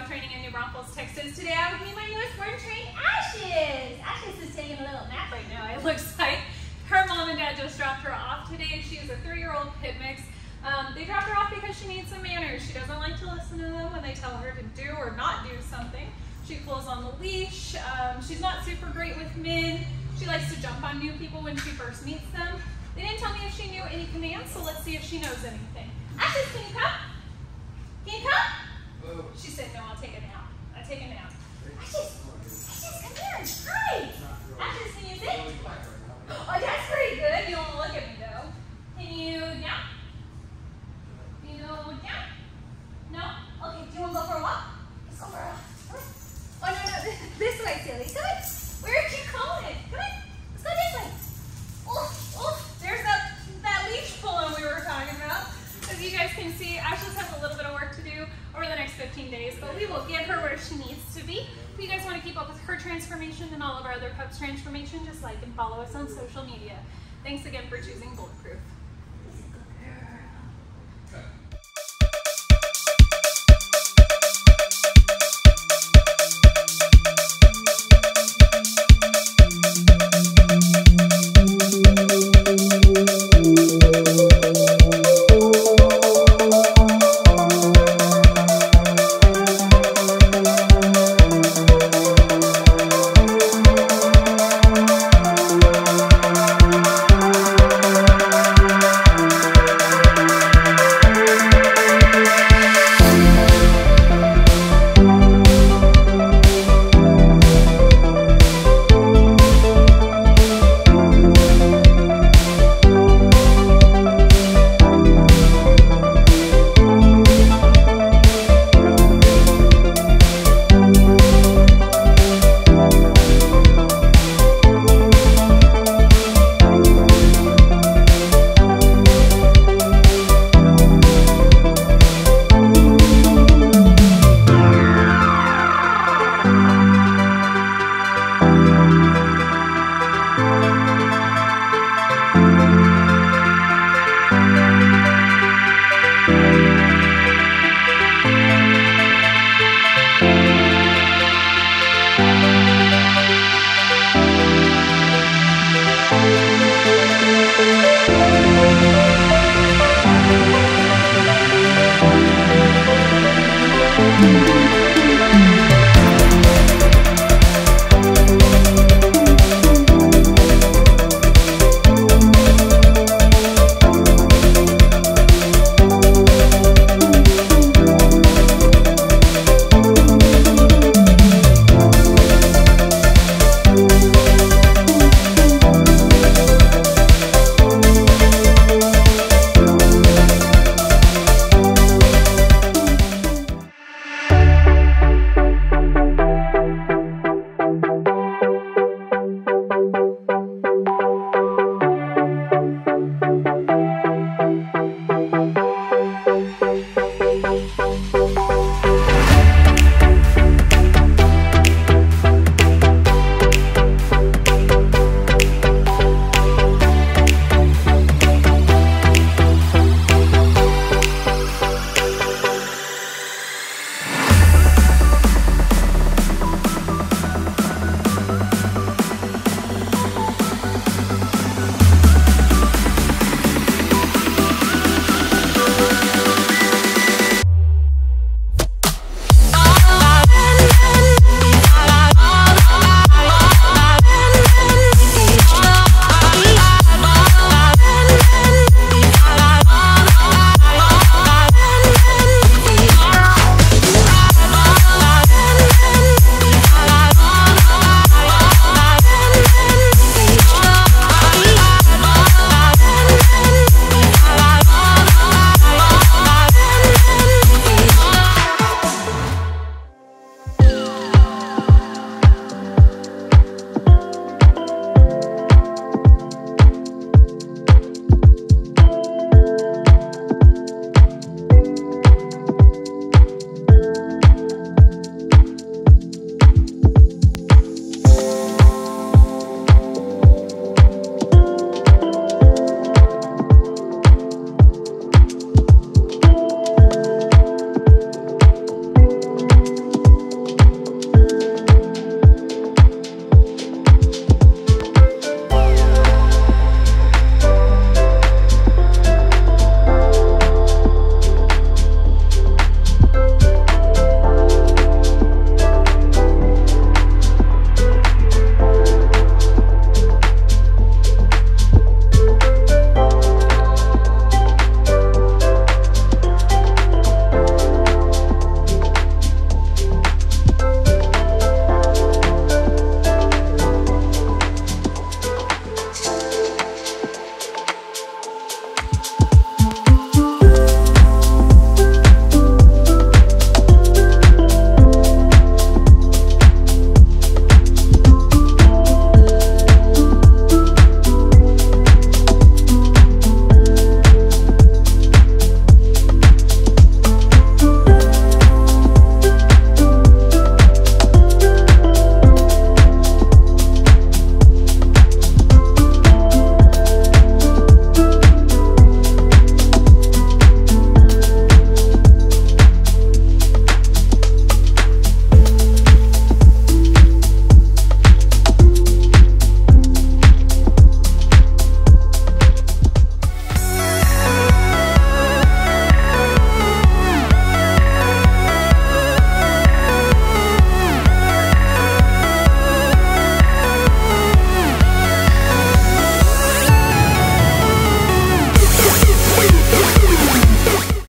Dog Training in New Braunfels, Texas. Today I have with my newest born train, Ashes. Ashes is taking a little nap right now, it looks like. Her mom and dad just dropped her off today. She is a three-year-old pit mix. Um, they dropped her off because she needs some manners. She doesn't like to listen to them when they tell her to do or not do something. She pulls on the leash. Um, she's not super great with men. She likes to jump on new people when she first meets them. They didn't tell me if she knew any commands, so let's see if she knows anything. Ashes, can you come? Can you come? Take a nap. Ashes, come here. Hi. Ashes, can you sit? Oh, that's pretty good. You don't look at me, though. Can you down? Can you down? No? Okay, do you want to go for a walk? Let's go for a walk. Oh, no, no, this way, silly. Come on. Days, but we will get her where she needs to be. If you guys want to keep up with her transformation and all of our other pups' transformation, just like and follow us on social media. Thanks again for choosing Bulletproof.